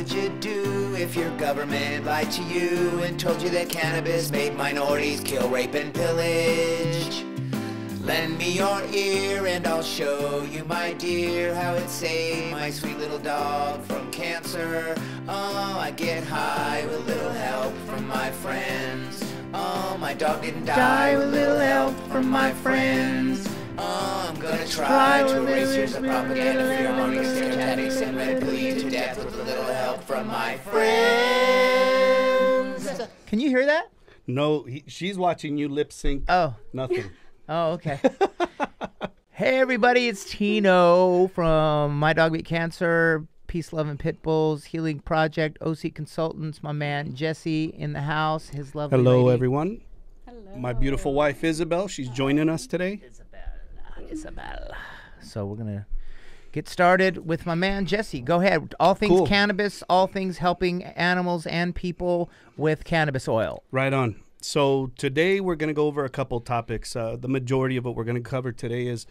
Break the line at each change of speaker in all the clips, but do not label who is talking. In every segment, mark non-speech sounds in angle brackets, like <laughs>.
would you do if your government lied to you and told you that cannabis made minorities kill, rape, and pillage? Lend me your ear and I'll show you, my dear, how it saved my sweet little dog from cancer. Oh, I get high with little help from my friends. Oh, my dog didn't die with little help from my friends. I'm gonna try to erase years of propaganda, fear, mongering, scare tactics, and red pill you to death with a little help from my friends.
Can you hear that?
No, he, she's watching you lip sync.
Oh,
Nothing. <laughs>
oh, okay. <laughs> hey, everybody, it's Tino from My Dog Beat Cancer, Peace, Love, and Pit Bulls Healing Project, OC Consultants. My man Jesse in the house. His lovely
Hello,
lady.
everyone. Hello. My beautiful wife Isabel. She's joining us today.
Isabel. So we're gonna get started with my man Jesse. Go ahead. All things
Cool.
cannabis, all things helping animals and people with cannabis oil.
Right on. So today we're going to go over a couple topics. Uh, the majority of what we're going to cover today is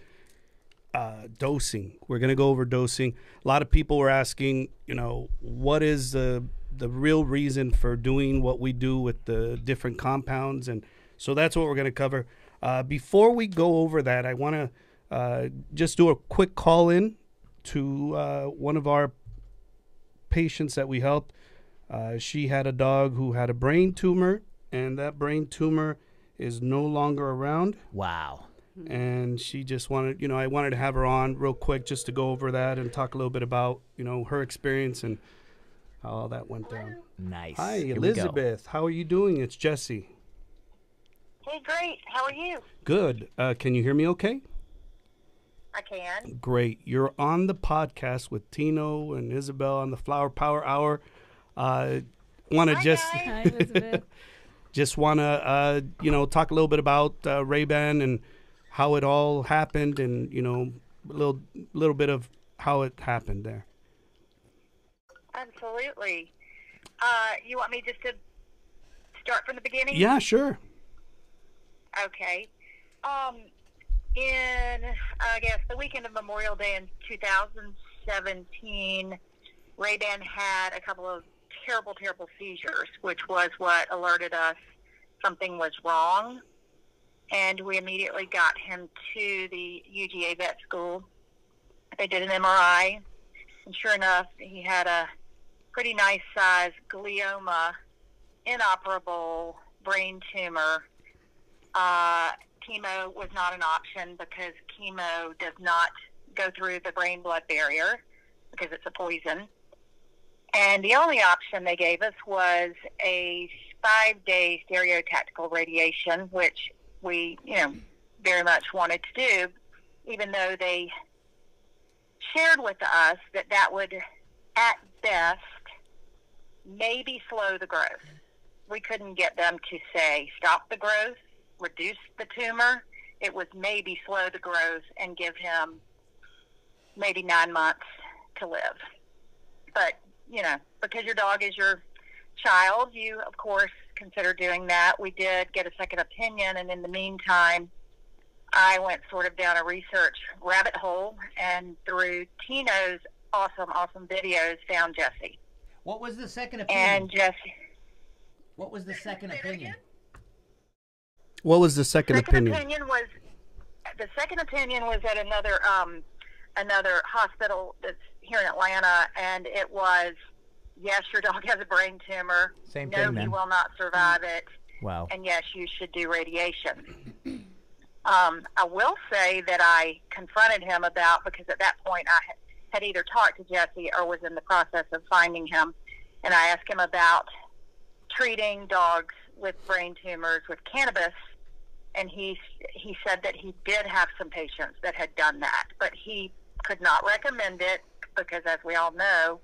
uh, dosing. We're going to go over dosing. A lot of people were asking, you know, what is the the real reason for doing what we do with the different compounds, and so that's what we're going to cover. Uh, before we go over that, I want to uh, just do a quick call in to uh, one of our patients that we helped. Uh, she had a dog who had a brain tumor, and that brain tumor is no longer around.
Wow.
And she just wanted, you know, I wanted to have her on real quick just to go over that and talk a little bit about, you know, her experience and how all that went down.
Nice.
Hi,
Here.
Elizabeth. How are you doing? It's Jesse.
Hey, great. How are you?
Good. Uh, can you hear me okay?
I can.
Great. You're on the podcast with Tino and Isabel on the Flower Power Hour. Uh, want to just
guys.
Hi, <laughs>
just want to uh, you know talk a little bit about uh, Ray Ban and how it all happened, and you know a little little bit of how it happened there.
Absolutely. Uh, you want me just to start from the beginning?
Yeah, sure.
Okay. Um, in, I guess, the weekend of Memorial Day in 2017, Ray-Ban had a couple of terrible, terrible seizures, which was what alerted us something was wrong. And we immediately got him to the UGA vet school. They did an MRI, and sure enough, he had a pretty nice size glioma, inoperable brain tumor uh, chemo was not an option because chemo does not go through the brain blood barrier because it's a poison. And the only option they gave us was a five day stereotactical radiation, which we, you know, very much wanted to do, even though they shared with us that that would, at best, maybe slow the growth. We couldn't get them to say stop the growth reduce the tumor. It was maybe slow the growth and give him maybe nine months to live. But, you know, because your dog is your child, you, of course, consider doing that. We did get a second opinion, and in the meantime, I went sort of down a research rabbit hole and through Tino's awesome, awesome videos found Jesse.
What was the second opinion?
And Jesse.
what was the second opinion?
What was the second,
second
opinion?
was the second opinion was at another um, another hospital that's here in Atlanta, and it was yes, your dog has a brain tumor.
Same
no,
thing,
he
then.
will not survive it,
Wow.
and yes, you should do radiation. um, I will say that I confronted him about because at that point I had- had either talked to Jesse or was in the process of finding him, and I asked him about treating dogs with brain tumors with cannabis and he he said that he did have some patients that had done that, but he could not recommend it because, as we all know,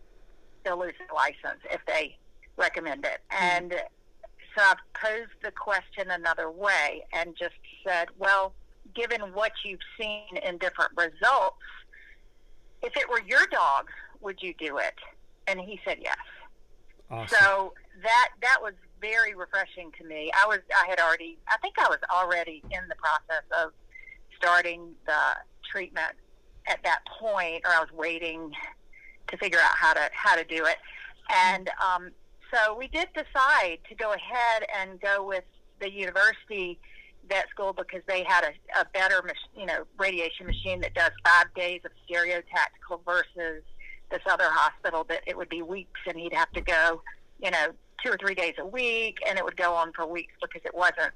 they'll lose their license if they recommend it. Hmm. And so I posed the question another way and just said, well, given what you've seen in different results, if it were your dog, would you do it? And he said yes.
Awesome.
So that that was very refreshing to me. I was I had already I think I was already in the process of starting the treatment at that point, or I was waiting to figure out how to how to do it. And um, so we did decide to go ahead and go with the university vet school because they had a, a better, mach- you know, radiation machine that does five days of stereotactical versus this other hospital that it would be weeks and he'd have to go, you know, two or three days a week and it would go on for weeks because it wasn't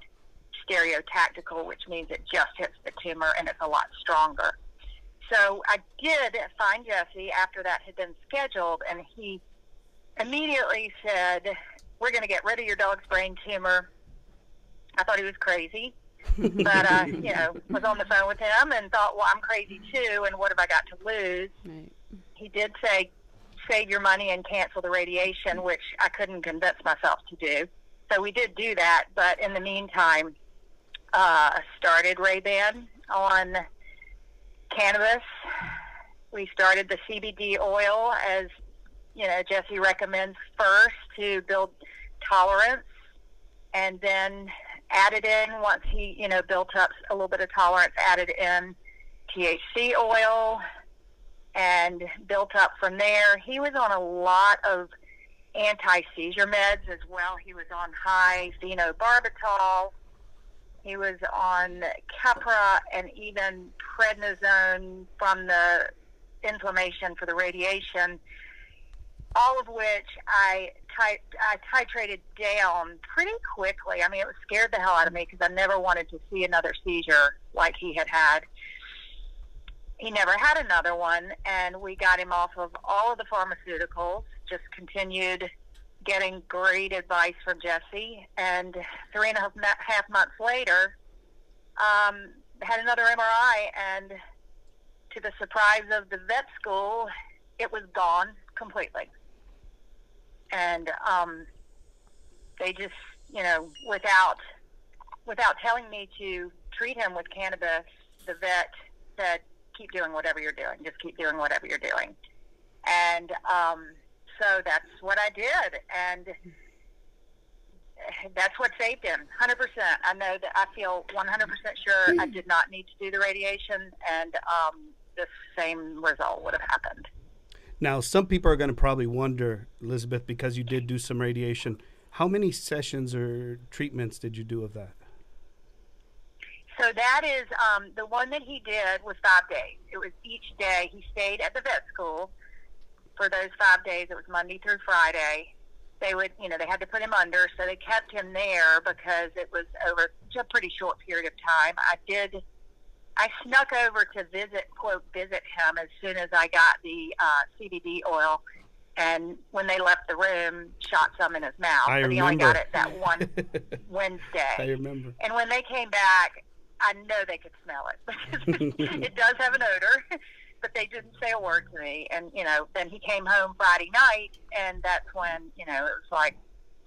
stereotactical, which means it just hits the tumor and it's a lot stronger. So I did find Jesse after that had been scheduled, and he immediately said, "We're going to get rid of your dog's brain tumor." I thought he was crazy, <laughs> but uh, you know, was on the phone with him and thought, "Well, I'm crazy too, and what have I got to lose?"
Right.
He did say, "Save your money and cancel the radiation," which I couldn't convince myself to do. So we did do that, but in the meantime, uh, started Ray Ban on cannabis. We started the CBD oil as you know Jesse recommends first to build tolerance, and then added in once he you know built up a little bit of tolerance, added in THC oil, and built up from there. He was on a lot of anti seizure meds as well. He was on high phenobarbital. He was on Keppra and even prednisone from the inflammation for the radiation, all of which I, tit- I titrated down pretty quickly. I mean, it was scared the hell out of me because I never wanted to see another seizure like he had had. He never had another one, and we got him off of all of the pharmaceuticals, just continued getting great advice from Jesse. And three and a half, months later, um, had another MRI, and to the surprise of the vet school, it was gone completely. And um, they just, you know, without without telling me to treat him with cannabis, the vet said, "Keep doing whatever you're doing. Just keep doing whatever you're doing." And um, so that's what I did, and that's what saved him. Hundred percent. I know that I feel one hundred percent sure I did not need to do the radiation, and um, the same result would have happened.
Now, some people are going to probably wonder, Elizabeth, because you did do some radiation, how many sessions or treatments did you do of that?
So that is um, the one that he did was five days. It was each day. He stayed at the vet school for those five days. It was Monday through Friday. They would, you know, they had to put him under, so they kept him there because it was over a pretty short period of time. I did, I snuck over to visit, quote, visit him as soon as I got the uh, CBD oil. And when they left the room, shot some in his mouth.
I
but he only
remember.
got it that one <laughs> Wednesday.
I remember.
And when they came back, I know they could smell it <laughs> it does have an odor, <laughs> but they didn't say a word to me. And you know, then he came home Friday night, and that's when you know it was like,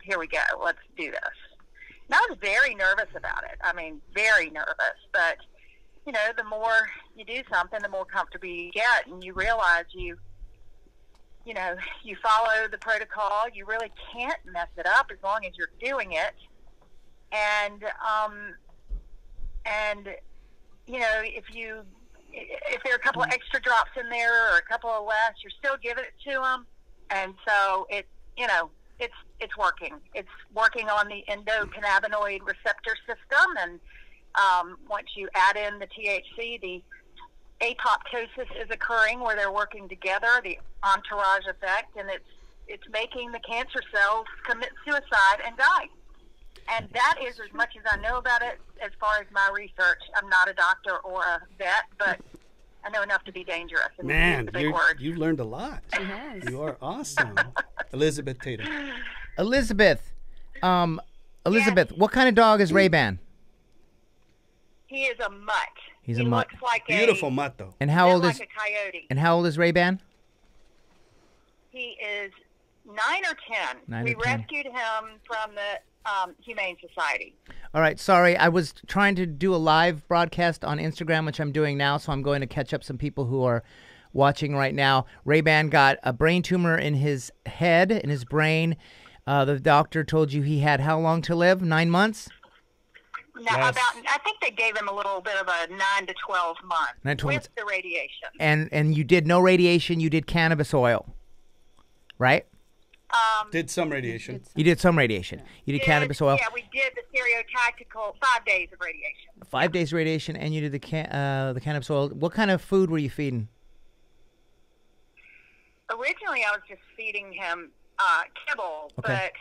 here we go, let's do this. And I was very nervous about it. I mean, very nervous. But you know, the more you do something, the more comfortable you get, and you realize you. You know, you follow the protocol. You really can't mess it up as long as you're doing it. And um, and you know if you if there are a couple of extra drops in there or a couple of less you're still giving it to them and so it you know it's it's working. It's working on the endocannabinoid receptor system. And um, once you add in the THC the apoptosis is occurring where they're working together the entourage effect. And it's it's making the cancer cells commit suicide and die and that is as much as I know about it as far as my research. I'm not a doctor or a vet, but I know enough to be dangerous. And
Man,
the big
you're,
words.
you've learned a lot.
She has.
You are awesome. <laughs> Elizabeth Tatum.
Elizabeth, um, Elizabeth, what kind of dog is Ray Ban?
He is a mutt.
He's
he
a mutt.
Looks like
Beautiful
a,
motto.
And how old
like
is
a coyote.
and how old is Ray Ban?
He is nine or ten.
Nine
we
or 10.
rescued him from the um, Humane Society.
All right, sorry. I was trying to do a live broadcast on Instagram, which I'm doing now, so I'm going to catch up some people who are watching right now. Ray Ban got a brain tumor in his head, in his brain. Uh, the doctor told you he had how long to live? Nine months?
Now,
Yes.
about I think they gave him a little bit of a nine to twelve months
Nine to 12
with
months.
the radiation.
And and you did no radiation, you did cannabis oil. Right?
Um,
Did some radiation.
It's-
You did some radiation. You did
did-
cannabis oil.
Yeah, we did the stereotactical five days of radiation.
Five days radiation, and you did the can- uh, the cannabis oil. What kind of food were you feeding?
Originally, I was just feeding him uh, kibble,
Okay.
but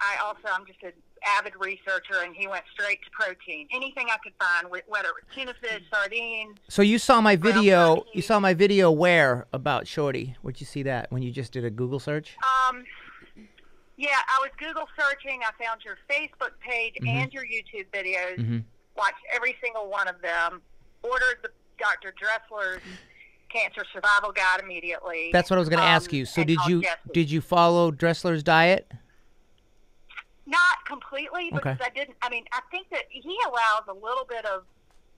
I also I'm just an avid researcher, and he went straight to protein. Anything I could find, whether it was tuna fish, sardines.
So you saw my video. You saw my video where about Shorty? Where'd you see that when you just did a Google search?
Um, yeah, I was Google searching. I found your Facebook page
Mm-hmm.
and your YouTube videos.
Mhm.
Watched every single one of them. Ordered the Dr. Dressler's cancer survival guide immediately.
That's what I was going to
Um,
ask you. So did you
Jesse.
did you follow Dressler's diet?
Not completely because
Okay.
I didn't. I mean, I think that he allows a little bit of.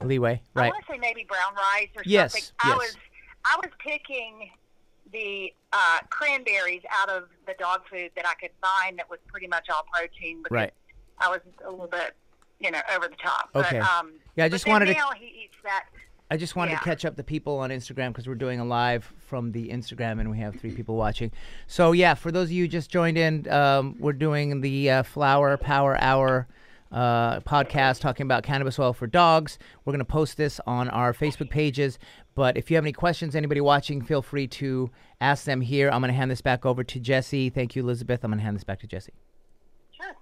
Leeway, Right.
I want to say maybe brown rice or
Yes,
something. I
yes.
was I was picking the uh, cranberries out of the dog food that I could find that was pretty much all protein. Because
Right.
I was a little bit, you know, over the top.
Okay.
But, um,
Yeah, I just wanted to-
he eats that.
I just wanted to catch up the people on Instagram because we're doing a live from the Instagram and we have three people watching. So yeah, for those of you who just joined in, um, we're doing the uh, Flower Power Hour uh, podcast talking about cannabis oil for dogs. We're going to post this on our Facebook pages. But if you have any questions, anybody watching, feel free to ask them here. I'm going to hand this back over to Jesse. Thank you, Elizabeth. I'm going to hand this back to Jesse.
Sure.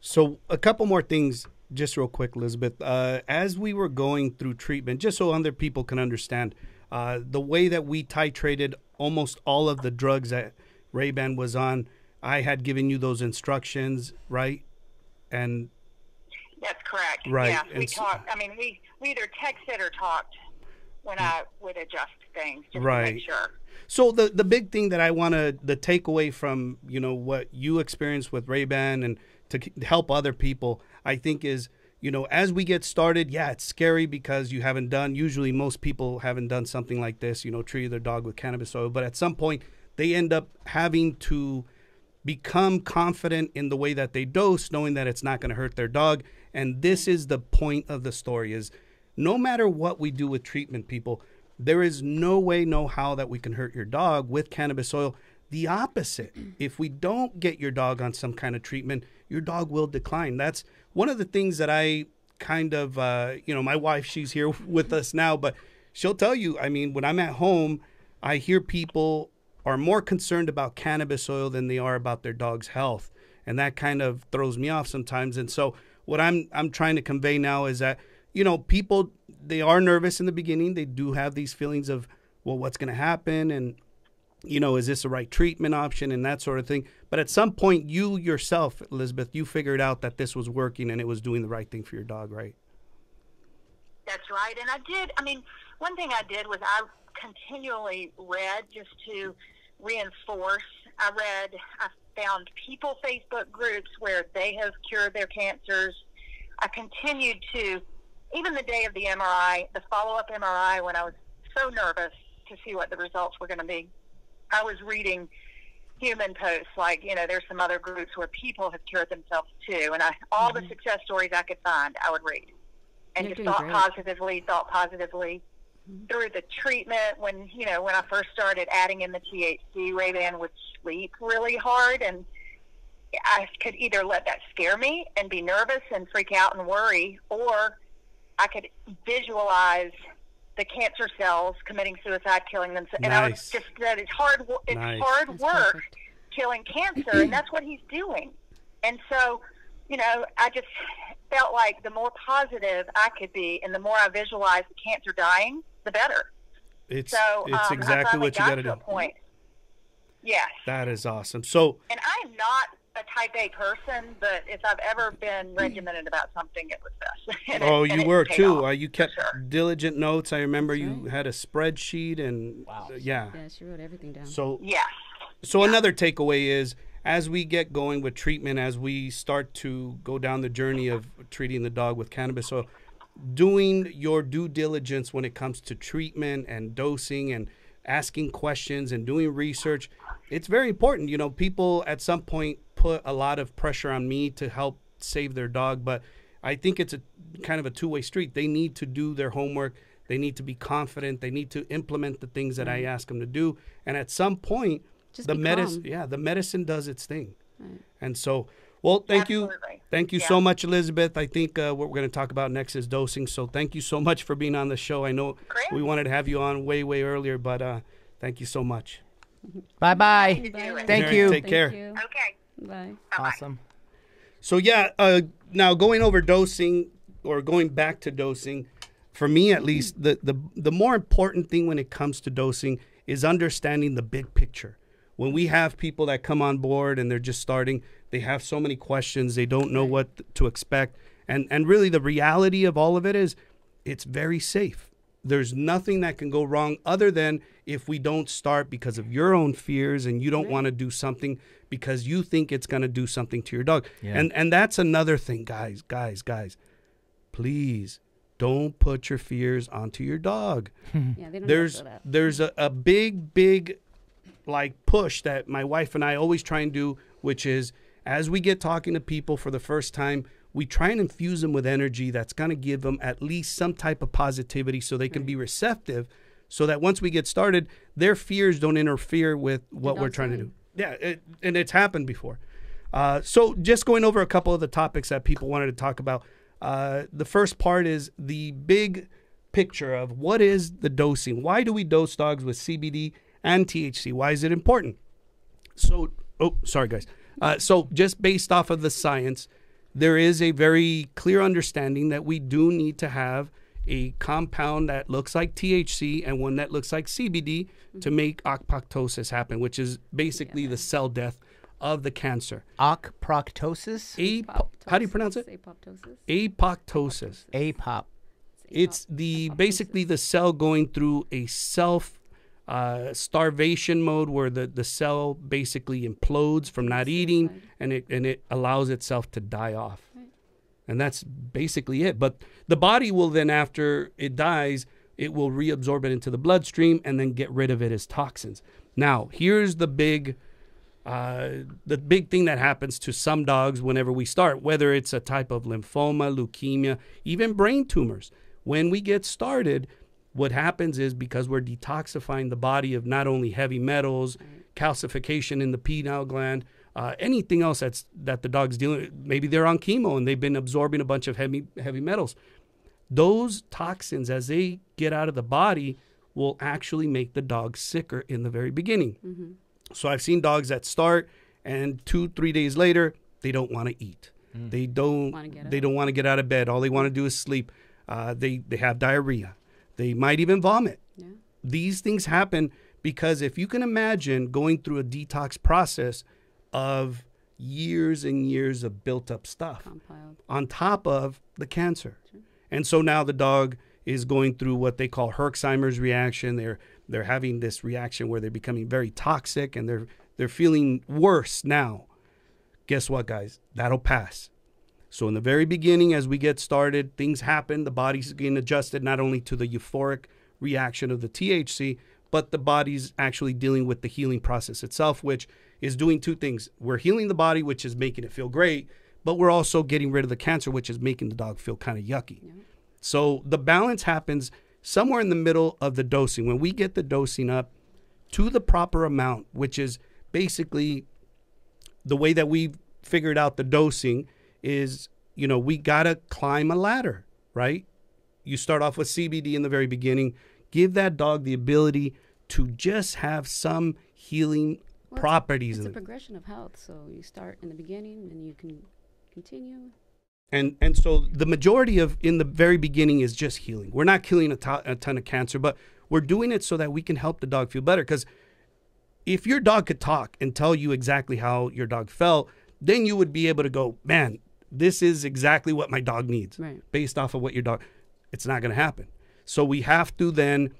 So a couple more things, just real quick, Elizabeth. Uh, as we were going through treatment, just so other people can understand, uh, the way that we titrated almost all of the drugs that Ray-Ban was on, I had given you those instructions, right? And
That's correct.
Right,
Yeah, we
so-
talked. I mean, we we either texted or talked when I would adjust things just to
Right.
make sure.
So the the big thing that I want to the takeaway from you know what you experienced with Ray Ban and to help other people, I think is you know as we get started, yeah, it's scary because you haven't done. Usually, most people haven't done something like this. You know, treated their dog with cannabis oil, but at some point they end up having to become confident in the way that they dose, knowing that it's not going to hurt their dog. And this is the point of the story: is no matter what we do with treatment, people, there is no way, no how that we can hurt your dog with cannabis oil. The opposite. If we don't get your dog on some kind of treatment, your dog will decline. That's one of the things that I kind of, uh, you know, my wife, she's here <laughs> with us now, but she'll tell you, I mean, when I'm at home, I hear people are more concerned about cannabis oil than they are about their dog's health. And that kind of throws me off sometimes. And so what I'm I'm trying to convey now is that, you know, people they are nervous in the beginning. They do have these feelings of, well, what's gonna happen and you know, is this the right treatment option and that sort of thing. But at some point you yourself, Elizabeth, you figured out that this was working and it was doing the right thing for your dog, right?
That's right. And I did, I mean, one thing I did was I continually read just to reinforce. I read, I found people Facebook groups where they have cured their cancers. I continued to, even the day of the MRI, the follow up MRI, when I was so nervous to see what the results were going to be, I was reading human posts like you know there's some other groups where people have cured themselves too and I all the mm-hmm. success stories I could find I would read and
You're
just thought
great.
positively thought positively through the treatment when you know when I first started adding in the THC Ray-Ban would sleep really hard and I could either let that scare me and be nervous and freak out and worry or I could visualize the cancer cells committing suicide, killing themselves. And I was just that it's hard. wo- It's
Nice.
hard
That's
work
perfect.
killing cancer, and that's what he's doing. And so, you know, I just felt like the more positive I could be, and the more I visualized the cancer dying, the better.
It's
So
it's
um,
exactly what you
got
got to
to
do.
a point. Yes,
That is awesome. So
and I am not a type A person, but if I've ever been regimented about something, it was this. <laughs> And it-
Oh,
and
you were too.
off,
Uh, you kept
sure.
diligent notes. I remember you
right.
had a spreadsheet and
Wow.
uh, yeah.
Yeah, she wrote everything down.
So
Yes.
so another takeaway is as we get going with treatment, as we start to go down the journey of treating the dog with cannabis oil, doing your due diligence when it comes to treatment and dosing and asking questions and doing research, it's very important. You know, people at some point put a lot of pressure on me to help save their dog, but I think it's a kind of a two way street. They need to do their homework. They need to be confident. They need to implement the things that I mm-hmm. ask them to do. And at some point,
Just
the medicine, yeah, the medicine does its thing. And so, well, thank you, thank you
Yeah.
so much, Elizabeth. I think uh, what we're going to talk about next is dosing. So, thank you so much for being on the show. I know
Great.
we wanted to have you on way, way earlier, but uh, thank you so much.
Bye bye.
To do it.
Thank
Mary,
you.
Take care.
You.
Okay.
Bye.
Bye-bye.
Awesome.
So yeah, uh, now going over dosing or going back to dosing, for me at least, the, the the more important thing when it comes to dosing is understanding the big picture. When we have people that come on board and they're just starting, they have so many questions, they don't know what to expect, and and really the reality of all of it is, it's very safe. There's nothing that can go wrong other than if we don't start because of your own fears and you don't want to do something because you think it's going to do something to your dog.
Yeah.
And and that's another thing, guys, guys, guys. Please don't put your fears onto your dog. <laughs>
Yeah, they don't
There's
that.
there's a, a big big like push that my wife and I always try and do, which is as we get talking to people for the first time, we try and infuse them with energy that's going to give them at least some type of positivity so they can be receptive so that once we get started, their fears don't interfere with what we're trying to do. Yeah, it, and it's happened before. Uh, so just going over a couple of the topics that people wanted to talk about. Uh, the first part is the big picture of what is the dosing. Why do we dose dogs with CBD and THC? Why is it important? So, oh, sorry, guys. Uh, so, just based off of the science, there is a very clear understanding that we do need to have a compound that looks like THC and one that looks like CBD to make apoptosis happen, which is basically the cell death of the cancer.
Apoptosis?
Apo- how do you pronounce it?
Apoptosis.
Apoptosis.
Apop.
It's the basically the cell going through a self uh, starvation mode where the, the cell basically implodes from not eating and it and it allows itself to die off. And that's basically it. But the body will then after it dies, it will reabsorb it into the bloodstream and then get rid of it as toxins. Now, here's the big uh, the big thing that happens to some dogs whenever we start, whether it's a type of lymphoma, leukemia, even brain tumors. When we get started, what happens is because we're detoxifying the body of not only heavy metals, calcification in the pineal gland, uh, anything else that's that the dog's dealing. Maybe they're on chemo and they've been absorbing a bunch of heavy heavy metals. Those toxins, as they get out of the body, will actually make the dog sicker in the very beginning. So I've seen dogs that start and two, three days later, they don't want to eat. They don't. They
up.
don't want to get out of bed. All they want to do is sleep. Uh, they they have diarrhea. They might even vomit.
Yeah.
These things happen because if you can imagine going through a detox process of years and years of built up stuff
Compiled.
on top of the cancer. And so now the dog is going through what they call Herxheimer's reaction. They're they're having this reaction where they're becoming very toxic and they're they're feeling worse now. Guess what, guys? That'll pass. So in the very beginning, as we get started, things happen. The body's getting adjusted not only to the euphoric reaction of the THC, but the body's actually dealing with the healing process itself, which is doing two things. We're healing the body, which is making it feel great, but we're also getting rid of the cancer, which is making the dog feel kind of yucky. So the balance happens somewhere in the middle of the dosing. When we get the dosing up to the proper amount, which is basically the way that we figured out the dosing is, you know, we got to climb a ladder, right? You start off with CBD in the very beginning, give that dog the ability to just have some healing
Well,
properties
It's a progression of health. So you start in the beginning, and you can continue.
And and so the majority of in the very beginning is just healing. We're not killing a to- a ton of cancer, but we're doing it so that we can help the dog feel better. Because if your dog could talk and tell you exactly how your dog felt, then you would be able to go, man, this is exactly what my dog needs,
Right.
based off of what your dog. It's not going to happen. So we have to then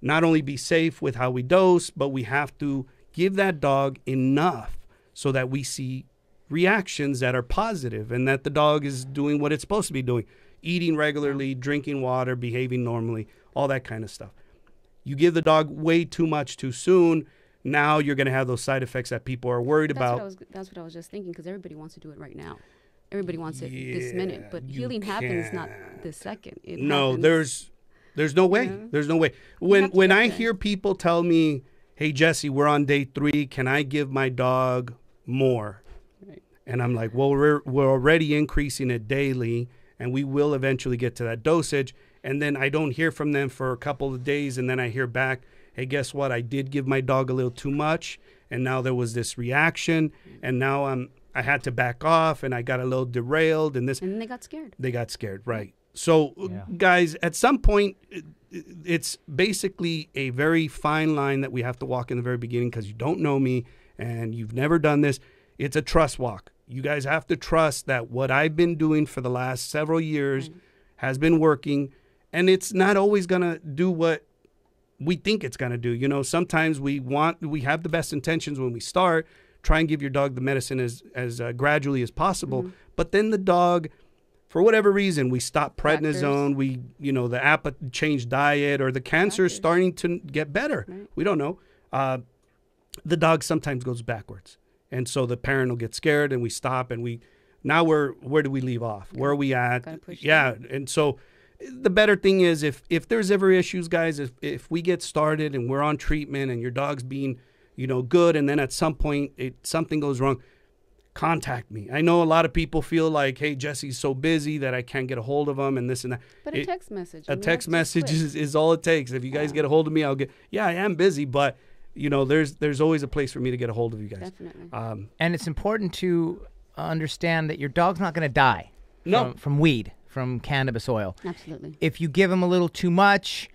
not only be safe with how we dose, but we have to give that dog enough so that we see reactions that are positive and that the dog is doing what it's supposed to be doing eating regularly, drinking water, behaving normally, all that kind of stuff. You give the dog way too much too soon, now you're going to have those side effects that people are worried
That's
about.
what was. That's what I was just thinking. Because everybody wants to do it right now. Everybody wants it this minute, but healing happens not this second. It
no,
happens-
there's there's no way.
Yeah.
There's no way. When when I hear people tell me, "Hey Jesse, we're on day three. Can I give my dog more?"
Right.
And I'm like, "Well, we're we're already increasing it daily, and we will eventually get to that dosage." And then I don't hear from them for a couple of days, and then I hear back, "Hey, guess what? I did give my dog a little too much, and now there was this reaction, and now I'm I had to back off, and I got a little derailed, and this."
And they got scared.
They got scared, right? So, uh,
Yeah.
guys, at some point, it's basically a very fine line that we have to walk in the very beginning because you don't know me and you've never done this. It's a trust walk. You guys have to trust that what I've been doing for the last several years has been working, and it's not always going to do what we think it's going to do. You know, sometimes we want we have the best intentions when we start, try and give your dog the medicine as as uh, gradually as possible, but then the dog for whatever reason we stop prednisone, we you know the app change diet or the cancer is starting to get better.
Right.
We don't know. Uh, the dog sometimes goes backwards. And so the parent will get scared and we stop and we now we're where do we leave off? Where are we at? Yeah. And so the better thing is if if there's ever issues, guys, if if we get started and we're on treatment and your dog's being, you know, good and then at some point it something goes wrong, contact me. I know a lot of people feel like, hey, Jesse's so busy that I can't get a hold of him and this and that.
But a text message. I
a
mean,
text message is, is all it takes. If you guys
Yeah.
get a hold of me, I'll get. Yeah, I am busy, but you know, there's there's always a place for me to get a hold of you guys.
Definitely.
Um,
And it's important to understand that your dog's not going to die
No.
from, from weed, from cannabis oil.
Absolutely.
If you give him a little too much,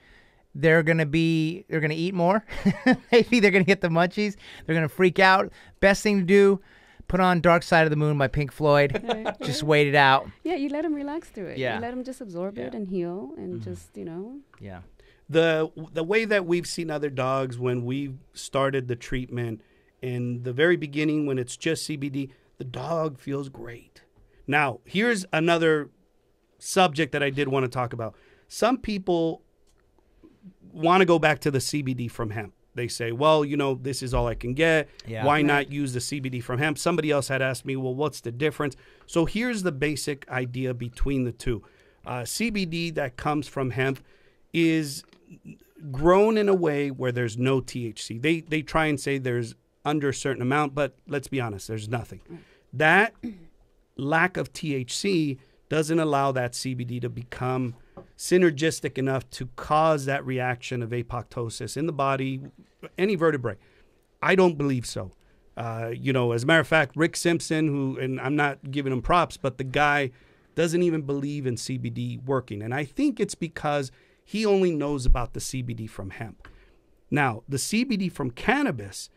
they're going to be they're going to eat more. <laughs> Maybe they're going to get the munchies. They're going to freak out. Best thing to do, put on Dark Side of the Moon by Pink Floyd. <laughs>
Right.
Just wait it out.
Yeah, you let them relax through it.
Yeah.
You let them just absorb it
Yeah. Mm-hmm.
and heal and just, you know.
Yeah.
the the way that we've seen other dogs when we started the treatment in the very beginning when it's just CBD, the dog feels great. Now, here's another subject that I did want to talk about. Some people want to go back to the CBD from hemp. They say, well, you know, this is all I can get.
Yeah.
Why
Right.
not use the CBD from hemp? Somebody else had asked me, well, what's the difference? So here's the basic idea between the two. Uh, CBD that comes from hemp is grown in a way where there's no THC. They they try and say there's under a certain amount, but let's be honest, there's nothing. That lack of THC doesn't allow that CBD to become synergistic enough to cause that reaction of apoptosis in the body, any vertebrae. I don't believe so. Uh, you know, as a matter of fact, Rick Simpson, who, and I'm not giving him props, but the guy doesn't even believe in CBD working. And I think it's because he only knows about the CBD from hemp. Now, the CBD from cannabis,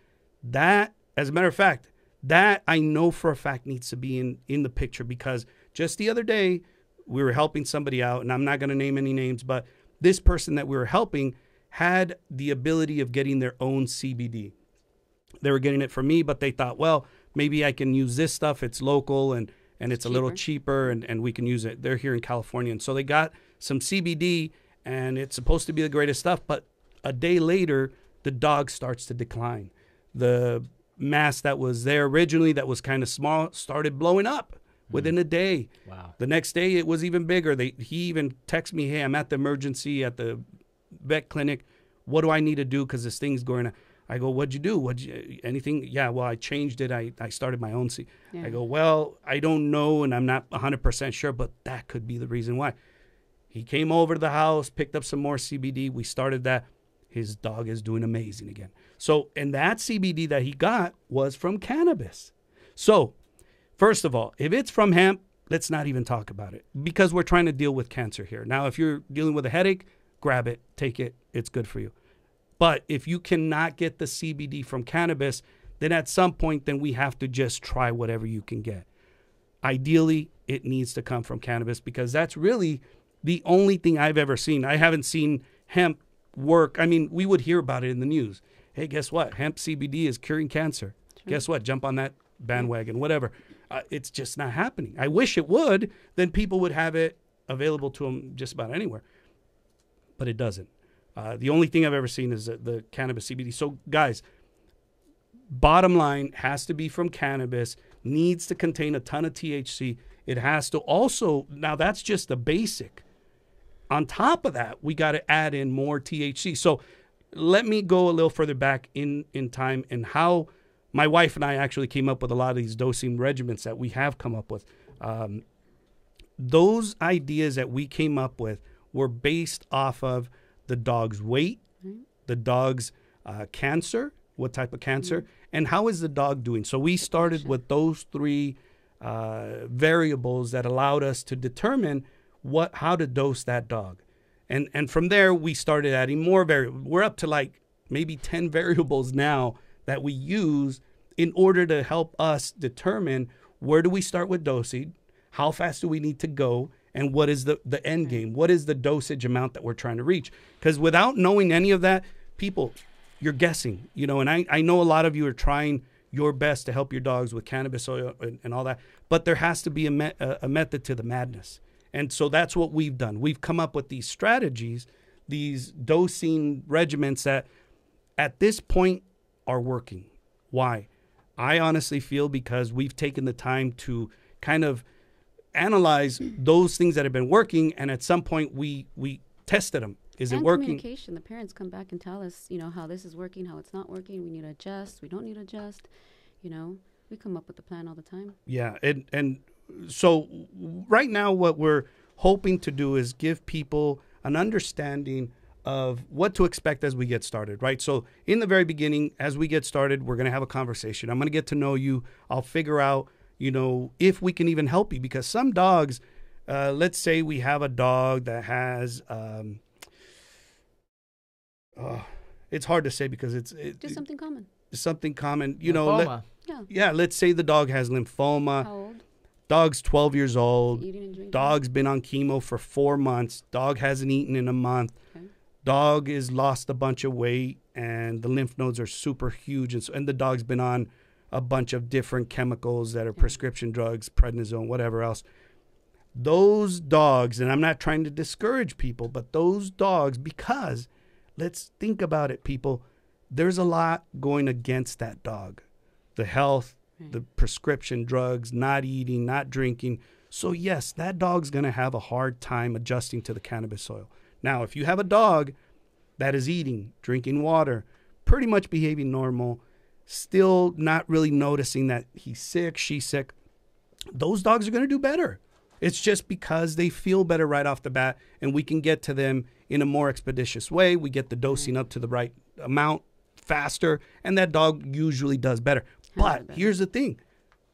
that, as a matter of fact, that I know for a fact needs to be in, in the picture because just the other day we were helping somebody out, and I'm not going to name any names, but this person that we were helping had the ability of getting their own CBD. They were getting it from me, but they thought, well, maybe I can use this stuff. It's local and and it's, a little cheaper, and, and we can use it. They're here in California, and so they got some CBD, and it's supposed to be the greatest stuff. But a day later, the dog starts to decline. The mass that was there originally, that was kind of small, started blowing up within mm. a day.
Wow.
The next day, it was even bigger. They he even texted me, "Hey, I'm at the emergency at the vet clinic. What do I need to do? Because this thing's going to." I go, "What'd you do? What'd you anything?" Yeah, well, I changed it. I I started my own. C-
Yeah.
I go, "Well, I don't know, and I'm not 100 percent sure, but that could be the reason why." He came over to the house, picked up some more CBD. We started that. His dog is doing amazing again. So, and that CBD that he got was from cannabis. So, First of all, if it's from hemp, let's not even talk about it because we're trying to deal with cancer here. Now, if you're dealing with a headache, grab it, take it, it's good for you. But if you cannot get the CBD from cannabis, then at some point then we have to just try whatever you can get. Ideally, it needs to come from cannabis because that's really the only thing I've ever seen. I haven't seen hemp work. I mean, we would hear about it in the news. Hey, guess what? Hemp CBD is curing cancer. Guess what? Jump on that bandwagon, whatever. Uh, it's just not happening. I wish it would. Then people would have it available to them just about anywhere. But it doesn't. Uh, the only thing I've ever seen is the, the cannabis CBD. So, guys, bottom line has to be from cannabis, needs to contain a ton of THC. It has to also, now that's just the basic. On top of that, we got to add in more THC. So, let me go a little further back in in time and how my wife and I actually came up with a lot of these dosing regimens that we have come up with. Um, those ideas that we came up with were based off of the dog's weight, the dog's uh, cancer, what type of cancer, and how is the dog doing. So we started with those three uh, variables that allowed us to determine what how to dose that dog, and and from there we started adding more variables. We're up to like maybe ten <laughs> variables now that we use in order to help us determine where do we start with dosing, how fast do we need to go, and what is the, the end game? What is the dosage amount that we're trying to reach? Because without knowing any of that, people, you're guessing, you know, and I, I know a lot of you are trying your best to help your dogs with cannabis oil and, and all that, but there has to be a, me- a, a method to the madness. And so that's what we've done. We've come up with these strategies, these dosing regiments that at this point are working. Why? I honestly feel because we've taken the time to kind of analyze those things that have been working, and at some point we we tested them. Is
and
it working?
communication. The parents come back and tell us, you know, how this is working, how it's not working. We need to adjust. We don't need to adjust. You know, we come up with a plan all the time.
Yeah, and and so right now what we're hoping to do is give people an understanding of what to expect as we get started, right? So in the very beginning, as we get started, we're going to have a conversation. I'm going to get to know you. I'll figure out, you know, if we can even help you because some dogs, uh, let's say we have a dog that has, um, oh, it's hard to say because it's it,
Just something common.
something common, you know. let-
Yeah.
yeah, let's say the dog has lymphoma.
How old?
Dog's 12 years old.
Eating and drinking.
Dog's been on chemo for four months. Dog hasn't eaten in a month. Dog is lost a bunch of weight, and the lymph nodes are super huge. And, so, and the dog's been on a bunch of different chemicals that are prescription drugs, prednisone, whatever else. Those dogs, and I'm not trying to discourage people, but those dogs, because let's think about it, people, there's a lot going against that dog the health, the prescription drugs, not eating, not drinking. So, yes, that dog's going to have a hard time adjusting to the cannabis oil. Now, if you have a dog that is eating, drinking water, pretty much behaving normal, still not really noticing that he's sick, she's sick, those dogs are going to do better. It's just because they feel better right off the bat, and we can get to them in a more expeditious way. We get the dosing up to the right amount faster, and that dog usually does better. But here's the thing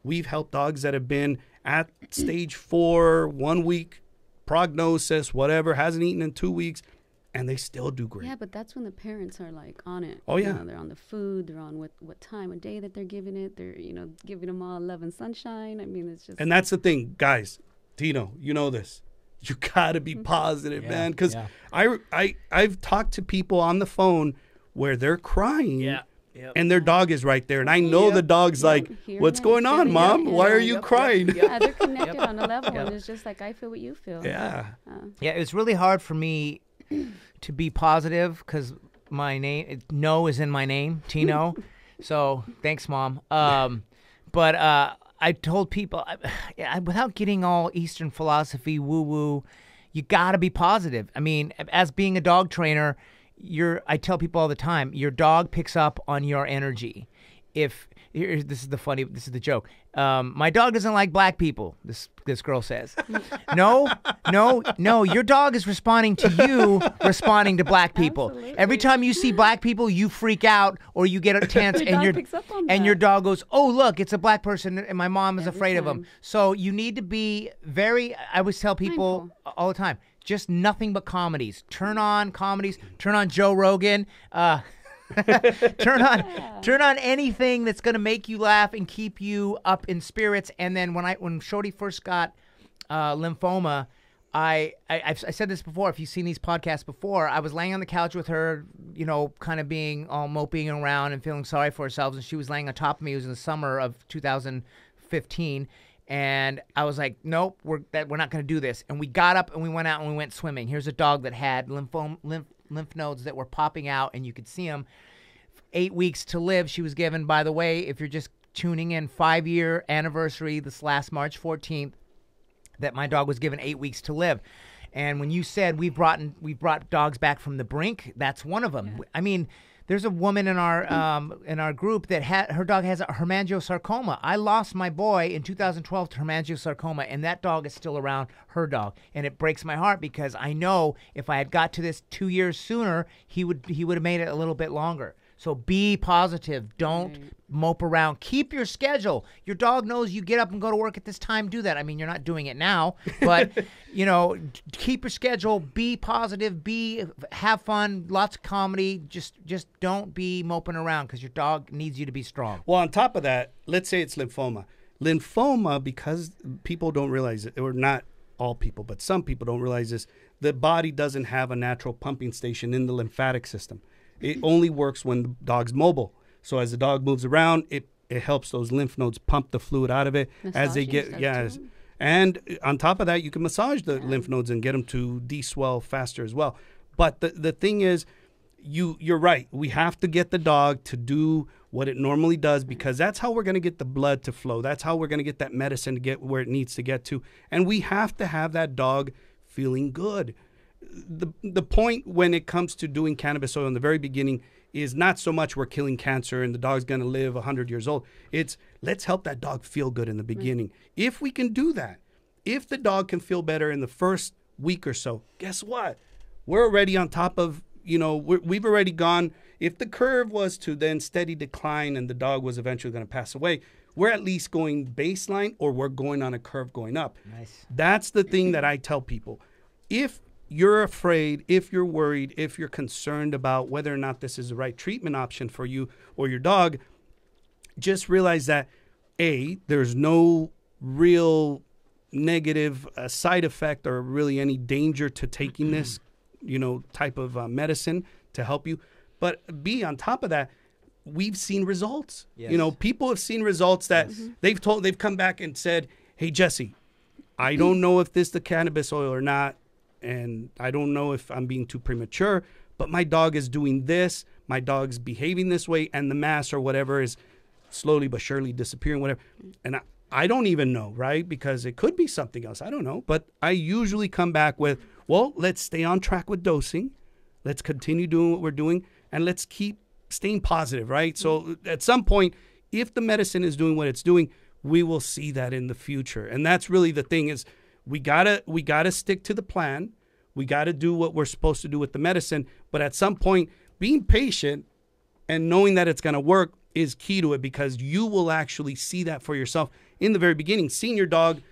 we've helped dogs that have been at stage four, one week prognosis, whatever, hasn't eaten in two weeks, and they still do great.
Yeah, but that's when the parents are like on it.
Oh,
You
yeah.
know, they're on the food. They're on what what time of day that they're giving it. They're you know giving them all love and sunshine. I mean, it's just
And that's the thing, guys. Tino, you know this. You <laughs> gotta be mm-hmm. positive,
Yeah,
man. Because
yeah.
I, I, I've talked to people on the phone where they're crying,
Yeah, yep.
and their dog is right there, and I know
Yep,
the dog's like,
Hearing
"What's
it,
going on,
it,
mom?
yeah,
Why are you
yep,
crying?"
yep,
yeah, they're <laughs> connected on a level,
Yep.
and it's just like I feel what you feel.
Yeah.
Uh,
Yeah, it's really hard for me to be positive because my name it- no is in my name, Tino. <laughs> so thanks, mom. Um, but uh, I told people I, I- without getting all Eastern philosophy woo woo, you got to be positive. I mean, as being a dog trainer, you're. I tell people all the time, your dog picks up on your energy. If here, this is the funny, this is the joke. Um, my dog doesn't like black people. This this girl says, <laughs> no, no, no. Your dog is responding to you, responding to black people. Every time you see black people, you freak out or you get <laughs> tense,
Your
and your and your dog goes, "Oh, look, it's a black person," and my mom is
Every
afraid of him. So you need to be very. I always tell people
Mindful.
all the time, just nothing but comedies. Turn on comedies. Turn on Joe Rogan. Uh, <laughs> turn on turn on anything that's gonna make you laugh and keep you up in spirits. And then when I when Shorty first got uh, lymphoma, I, I I've, I said this before. If you've seen these podcasts before, I was laying on the couch with her, you know, kind of being all moping around and feeling sorry for herself, and she was laying on top of me. It was in the summer of 2015. And I was like, "Nope, we're that we're not going to do this." And we got up and we went out and we went swimming. Here's a dog that had lymphoma, lymph lymph nodes that were popping out, and you could see them eight weeks to live. She was given, by the way, if you're just tuning in, five year anniversary this last March 14th that my dog was given eight weeks to live. And when you said we've brought we've brought dogs back from the brink, that's one of them. I mean, there's a woman in our um, in our group that had her dog has a hemangiosarcoma. I lost my boy in 2012 to hemangiosarcoma, and that dog is still around. Her dog, and it breaks my heart because I know if I had got to this two years sooner, he would he would have made it a little bit longer. So be positive. Don't mope around. Keep your schedule. Your dog knows you get up and go to work at this time. Do that. I mean, you're not doing it now, but <laughs> you know, keep your schedule. Be positive. Be have fun. Lots of comedy. Just just don't be moping around because your dog needs you to be strong.
Well, on top of that, let's say it's lymphoma. Lymphoma, because people don't realize it, or not all people, but some people don't realize this, the body doesn't have a natural pumping station in the lymphatic system. It only works when the dog's mobile. So as the dog moves around, it, it helps those lymph nodes pump the fluid out of it as they get yeah.
too.
And uh, on top of that, you can massage the lymph nodes and get them to de-swell faster as well. But the the thing is, you you're right. We have to get the dog to do what it normally does mm-hmm. because that's how we're going to get the blood to flow. That's how we're going to get that medicine to get where it needs to get to. And we have to have that dog feeling good. The the point when it comes to doing cannabis oil in the very beginning is not so much we're killing cancer and the dog's going to live 100 years old. It's let's help that dog feel good in the beginning. If we can do that, if the dog can feel better in the first week or so, guess what? We're already on top of, you know, we're, we've already gone. If the curve was to then steady decline and the dog was eventually going to pass away, we're at least going baseline or we're going on a curve going up.
Nice.
That's the thing that I tell people. If you're afraid, if you're worried, if you're concerned about whether or not this is the right treatment option for you or your dog, just realize that a there's no real negative uh, side effect or really any danger to taking this <clears throat> you know type of uh, medicine to help you. But b on top of that we've seen results. You know people have seen results that they've told they've come back and said hey jesse i <clears throat> don't know if this the cannabis oil or not and i don't know if i'm being too premature but my dog is doing this my dog's behaving this way and the mass or whatever is slowly but surely disappearing, whatever. And I, I don't even know, right? Because it could be something else. I don't know. But I usually come back with, well, let's stay on track with dosing. Let's continue doing what we're doing and let's keep staying positive, right? So at some point, if the medicine is doing what it's doing, we will see that in the future. And that's really the thing is we gotta we gotta stick to the plan. We gotta do what we're supposed to do with the medicine. But at some point, being patient and knowing that it's to work is key to it because you will actually see that for yourself. In the very beginning seeing your dog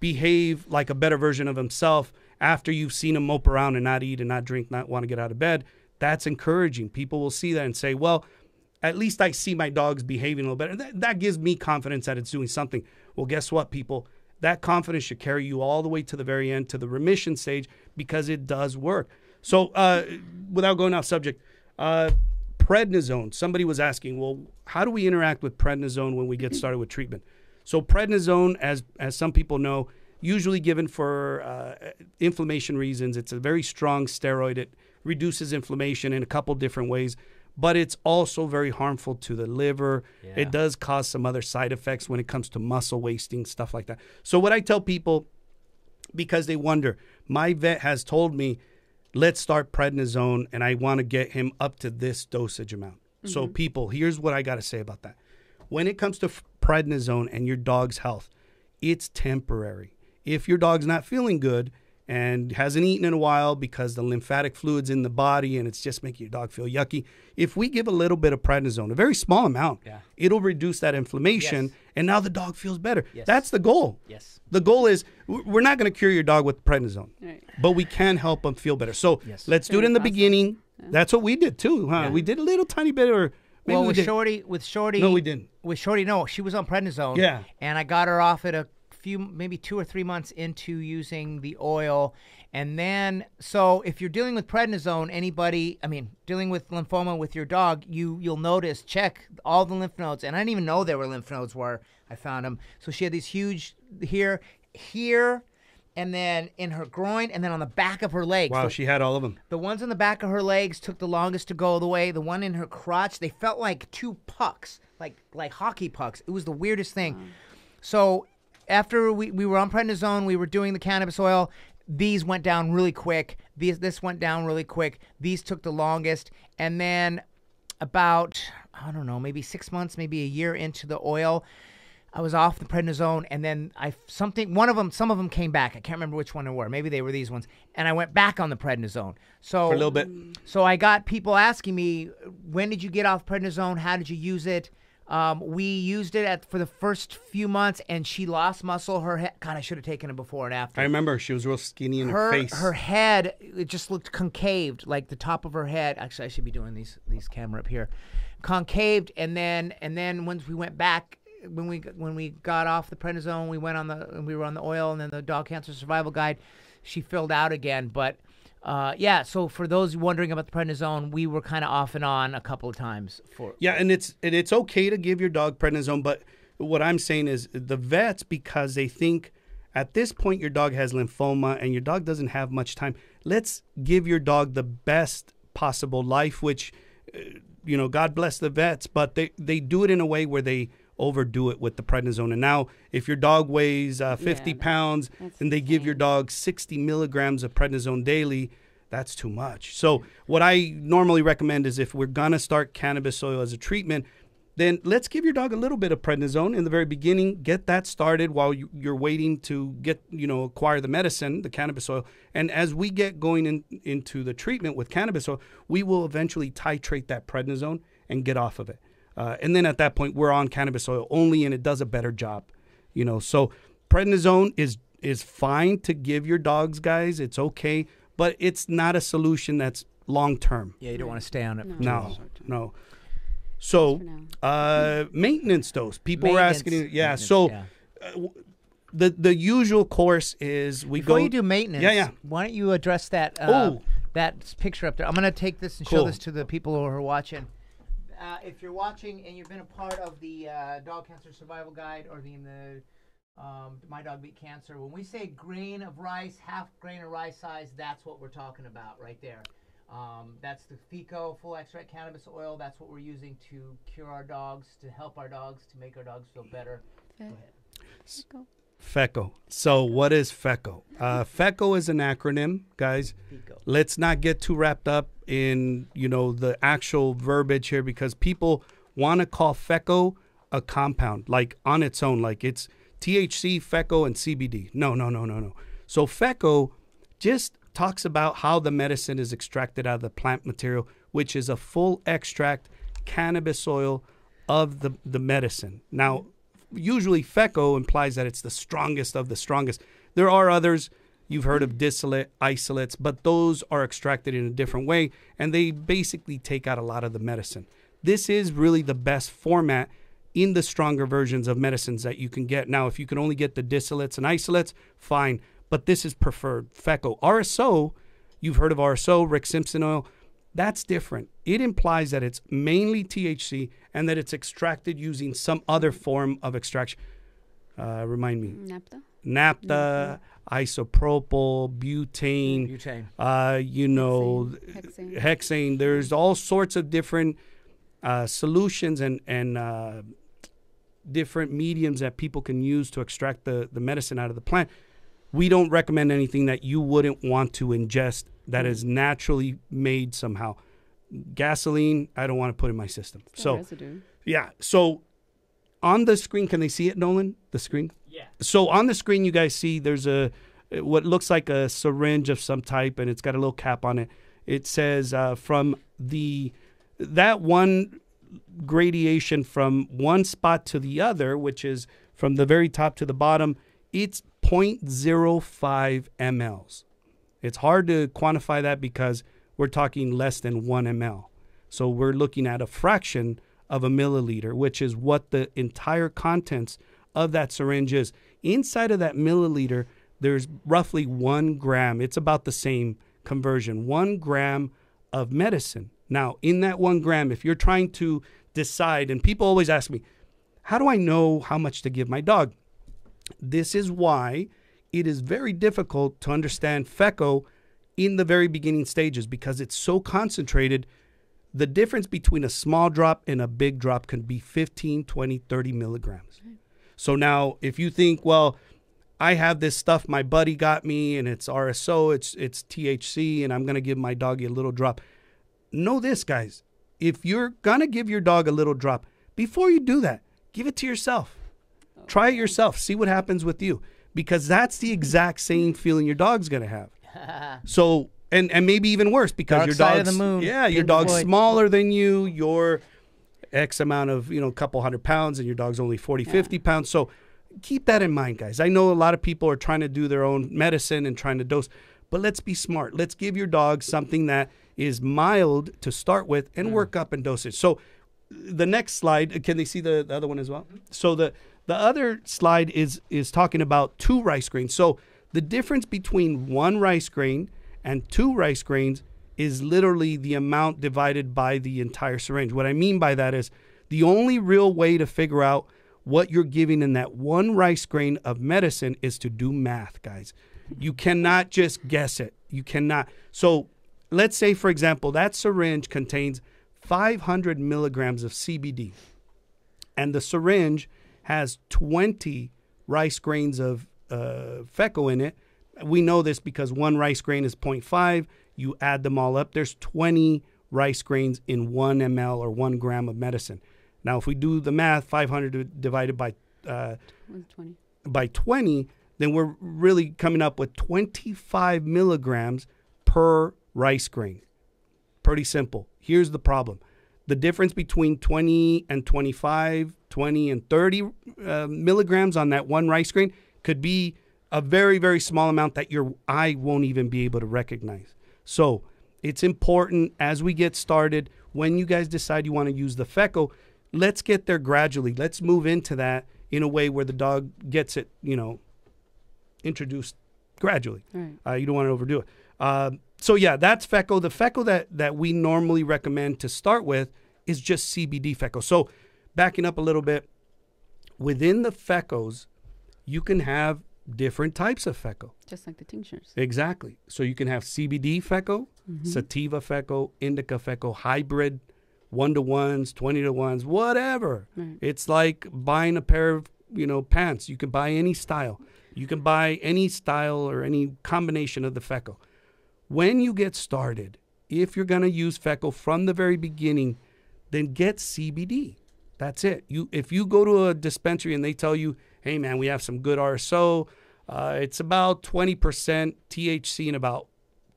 behave like a better version of himself after you've seen him mope around and not eat and not drink not want to get out of bed that's encouraging. People will see that and say well at least i see my dog's behaving a little better. That, that gives me confidence that it's doing something. Well guess what people that confidence should carry you all the way to the very end to the remission stage because it does work so uh, without going off subject uh, prednisone. Somebody was asking, well, how do we interact with prednisone when we get started with treatment? So prednisone, as as some people know, usually given for uh, inflammation reasons. It's a very strong steroid. It reduces inflammation in a couple different ways, but it's also very harmful to the liver.
Yeah.
It does cause some other side effects when it comes to muscle wasting, stuff like that. So what I tell people, because they wonder, my vet has told me let's start prednisone and I want to get him up to this dosage amount. So, mm-hmm. people, here's what I got to say about that. When it comes to prednisone and your dog's health, it's temporary. If your dog's not feeling good and hasn't eaten in a while because the lymphatic fluid's in the body and it's just making your dog feel yucky, if we give a little bit of prednisone, a very small amount,
Yeah.
it'll reduce that inflammation
Yes.
and now the dog feels better.
Yes.
That's the goal.
Yes.
The goal is we're not going to cure your dog with prednisone,
Right.
but we can help them feel better. So
Yes.
let's do it in the
the process.
beginning. That's what we did too, huh?
Yeah.
We did a little tiny bit, or maybe
well,
we
with
did.
Shorty, with Shorty,
No, we didn't.
With Shorty, no, she was on prednisone.
Yeah.
and I got her off at a few, maybe two or three months into using the oil, and then so if you're dealing with prednisone, anybody, I mean, dealing with lymphoma with your dog, you you'll notice check all the lymph nodes, and I didn't even know there were lymph nodes where I found them. So she had these huge here, here. And then in her groin, and then on the back of her legs.
Wow,
So
she had all of them.
the ones on the back of her legs took the longest to go the way. The one in her crotch, they felt like two pucks, like like hockey pucks. It was the weirdest thing. So after we, we were on prednisone, we were doing the cannabis oil. these went down really quick. These this went down really quick. These took the longest, and then about I don't know, maybe six months, maybe a year into the oil. I was off the prednisone, and then I something one of them, some of them came back. I can't remember which one they were. Maybe they were these ones, and I went back on the prednisone. So
For a little bit.
so I got people asking me, when did you get off prednisone? How did you use it? Um, we used it at for the first few months, and she lost muscle. Her head, God, I should have taken it before and after.
I remember she was real skinny in her,
her
face.
her head, it just looked concaved, like the top of her head. Actually, I should be doing these these camera up here, concaved, and then and then once we went back. When we when we got off the prednisone, we went on the we were on the oil, and then the dog cancer survival guide. She filled out again, but uh, yeah. So for those wondering about the prednisone, we were kind of off and on a couple of times for
Yeah, and it's and it's okay to give your dog prednisone, but what I'm saying is the vets because they think at this point your dog has lymphoma and your dog doesn't have much time. Let's give your dog the best possible life, which uh, you know, God bless the vets, but they they do it in a way where they overdo it with the prednisone. And now, if your dog weighs uh, 50
that's-
pounds and they give your dog 60 milligrams of prednisone daily, that's too much. So, what I normally recommend is if we're gonna start cannabis oil as a treatment, then let's give your dog a little bit of prednisone in the very beginning. Get that started while you, you're waiting to get, you know, acquire the medicine, the cannabis oil. And as we get going in, into the treatment with cannabis oil, we will eventually titrate that prednisone and get off of it. Uh, and then at that point, we're on cannabis oil only, and it does a better job. You know, so prednisone is is fine to give your dogs, guys. It's okay, but it's not a solution that's long term.
yeah. You don't want to stay on it.
No.
too
No,
long.
no. So, uh, maintenance dose. People were asking, yeah. So,
yeah.
the the usual course is we go Before
you do maintenance,
Yeah, yeah.
Why don't you address that? Uh,
Oh.
that picture up there. I'm gonna take this and show this to the people who are watching. Uh, if you're watching and you've been a part of the uh, Dog Cancer Survival Guide or the, the um, My Dog Beat Cancer, when we say grain of rice, half grain of rice size, that's what we're talking about right there. Um, that's the FECO full extract cannabis oil. That's what we're using to cure our dogs, to help our dogs, to make our dogs feel better. Go ahead.
FECO. So, what is FECO? Uh, FECO is an acronym, guys. Let's not get too wrapped up in you know the actual verbiage here because people want to call feco a compound like on its own like it's thc feco and cbd no no no no no so feco just talks about how the medicine is extracted out of the plant material which is a full extract cannabis oil of the, the medicine now usually feco implies that it's the strongest of the strongest there are others You've heard of distillate, isolates, but those are extracted in a different way and they basically take out a lot of the medicine. This is really the best format in the stronger versions of medicines that you can get. Now, if you can only get the distillates and isolates, fine, but this is preferred. FECO. RSO, you've heard of RSO, Rick Simpson oil. That's different. It implies that it's mainly THC and that it's extracted using some other form of extraction. Uh, remind me
Naphtha.
naphtha, isopropyl, butane,
Butane.
uh, you know,
Hexane.
hexane. There's all sorts of different uh, solutions and and uh, different mediums that people can use to extract the the medicine out of the plant. We don't recommend anything that you wouldn't want to ingest that is naturally made somehow. Gasoline, I don't want to put in my system.
It's
So
residue.
yeah. So on the screen, can they see it, Nolan? The screen?
Yeah.
So on the screen, you guys see there's a what looks like a syringe of some type, and it's got a little cap on it. It says uh, from the that one gradation from one spot to the other, which is from the very top to the bottom, it's 0.05 mLs. It's hard to quantify that because we're talking less than 1 ml. So we're looking at a fraction of a milliliter, which is what the entire contents of that syringe is. Inside of that milliliter, there's roughly one gram. It's about the same conversion, one gram of medicine. Now, in that one gram, if you're trying to decide, and people always ask me, how do I know how much to give my dog? This is why it is very difficult to understand FECO in the very beginning stages because it's so concentrated. The difference between a small drop and a big drop can be 15, 20, 30 milligrams. So now, if you think, well, I have this stuff my buddy got me and it's RSO, it's it's THC and I'm going to give my doggy a little drop. Know this, guys. If you're going to give your dog a little drop, before you do that, give it to yourself. Oh, Try it yourself. See what happens with you because that's the exact same feeling your dog's going to have. <laughs> So and and maybe even worse because
Dark
your
of
dog's
the moon,
yeah, your dog's
Floyd.
smaller than you. You're X amount of, you know, a couple hundred pounds and your dog's only 40, 50 pounds. So keep that in mind, guys. I know a lot of people are trying to do their own medicine and trying to dose, but let's be smart. Let's give your dog something that is mild to start with and mm. work up in dosage. So the next slide, can they see the, the other one as well? Mm-hmm. So the the other slide is is talking about two rice grains. So the difference between one rice grain and two rice grains is literally the amount divided by the entire syringe. What I mean by that is the only real way to figure out what you're giving in that one rice grain of medicine is to do math, guys. You cannot just guess it. You cannot. So let's say, for example, that syringe contains 500 milligrams of CBD, and the syringe has 20 rice grains of uh, FECO in it. We know this because one rice grain is 0.5. You add them all up, there's 20 rice grains in one ml or one gram of medicine. Now, if we do the math, 500 divided by uh,
20?
by 20, then we're really coming up with 25 milligrams per rice grain. Pretty simple. Here's the problem the difference between 20 and 25, 20 and 30 uh, milligrams on that one rice grain could be a very, very small amount that your eye won't even be able to recognize. So it's important as we get started, when you guys decide you want to use the FECO, let's get there gradually. Let's move into that in a way where the dog gets it, you know, introduced gradually.
Right.
Uh, you don't want to overdo it. Uh, so yeah, that's FECO. The FECO that that we normally recommend to start with is just CBD FECO. So backing up a little bit, within the FECOs, you can have different types of FECO.
Just like the tinctures.
Exactly. So you can have CBD FECO, mm-hmm. sativa FECO, indica FECO, hybrid, one to ones, twenty to ones, whatever.
Right.
It's like buying a pair of you know pants. You can buy any style. You can buy any style or any combination of the FECO. When you get started, if you're going to use FECO from the very beginning, then get CBD. That's it. You if you go to a dispensary and they tell you, "Hey man, we have some good RSO. Uh, it's about 20% THC and about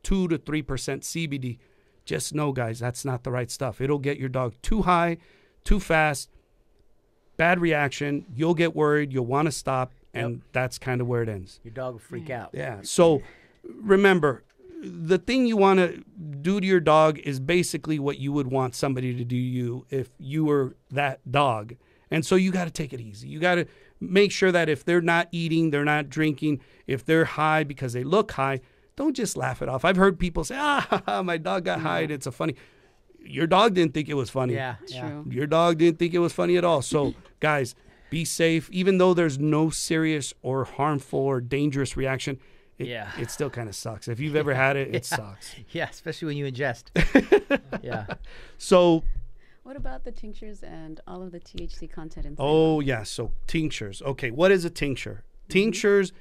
2 to 3% CBD." Just know, guys, that's not the right stuff. It'll get your dog too high, too fast, bad reaction. You'll get worried. You'll want to stop, and that's kind of where it ends.
Your dog will freak out.
Yeah. So remember, the thing you want to do to your dog is basically what you would want somebody to do you if you were that dog. And so you got to take it easy. You got to make sure that if they're not eating, they're not drinking, if they're high because they look high, don't just laugh it off. I've heard people say, "Ah, <laughs> my dog got high and it's a funny." Your dog didn't think it was funny.
Yeah,
It's
yeah.
true.
Your dog didn't think it was funny at all. So, <laughs> guys, be safe. Even though there's no serious or harmful or dangerous reaction, it,
Yeah.
it still kind of sucks. If you've <laughs> ever had it, it sucks.
Yeah, especially when you ingest. <laughs> yeah.
So,
What about the tinctures and all of the THC content inside?
oh yeah, so tinctures. Okay, what is a tincture? Mm-hmm. Tinctures,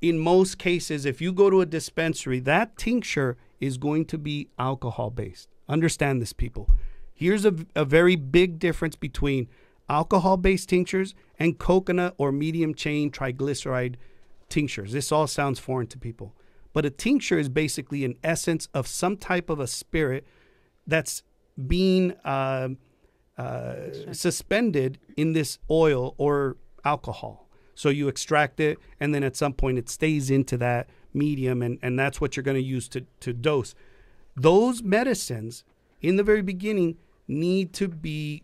in most cases, if you go to a dispensary, that tincture is going to be alcohol based. Understand this, people. Here's a, a very big difference between alcohol based tinctures and coconut or medium chain triglyceride tinctures. This all sounds foreign to people. But a tincture is basically an essence of some type of a spirit that's being um uh, suspended in this oil or alcohol. So you extract it, and then at some point it stays into that medium, and, and that's what you're going to use to, to dose. Those medicines in the very beginning need to be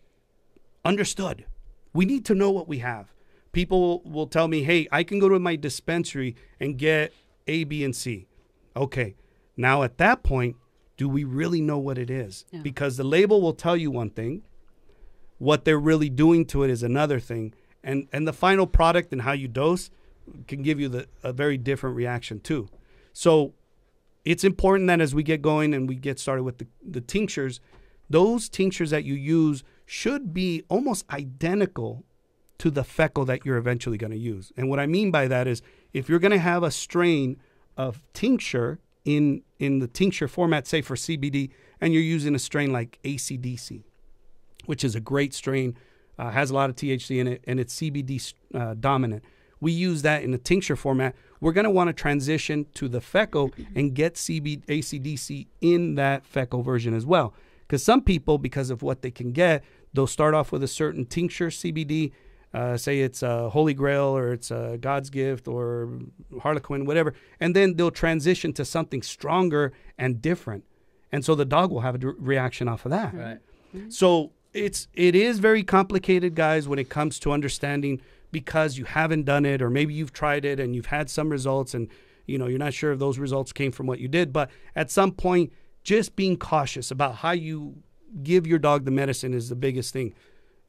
understood. We need to know what we have. People will tell me, hey, I can go to my dispensary and get A, B, and C. Okay. Now, at that point, do we really know what it is?
Yeah.
Because the label will tell you one thing, what they're really doing to it is another thing. And, and the final product and how you dose can give you the, a very different reaction, too. So, it's important that as we get going and we get started with the, the tinctures, those tinctures that you use should be almost identical to the FECO that you're eventually going to use. And what I mean by that is if you're going to have a strain of tincture in in the tincture format, say for CBD, and you're using a strain like ACDC, which is a great strain, uh, has a lot of THC in it, and it's CBD uh, dominant. We use that in the tincture format. We're going to want to transition to the FECO and get CB, ACDC in that FECO version as well. Because some people, because of what they can get, they'll start off with a certain tincture CBD, uh, say it's a Holy Grail or it's a God's Gift or Harlequin, whatever, and then they'll transition to something stronger and different, and so the dog will have a reaction off of that.
Right.
So it's it is very complicated, guys, when it comes to understanding because you haven't done it or maybe you've tried it and you've had some results and you know you're not sure if those results came from what you did, but at some point, just being cautious about how you give your dog the medicine is the biggest thing.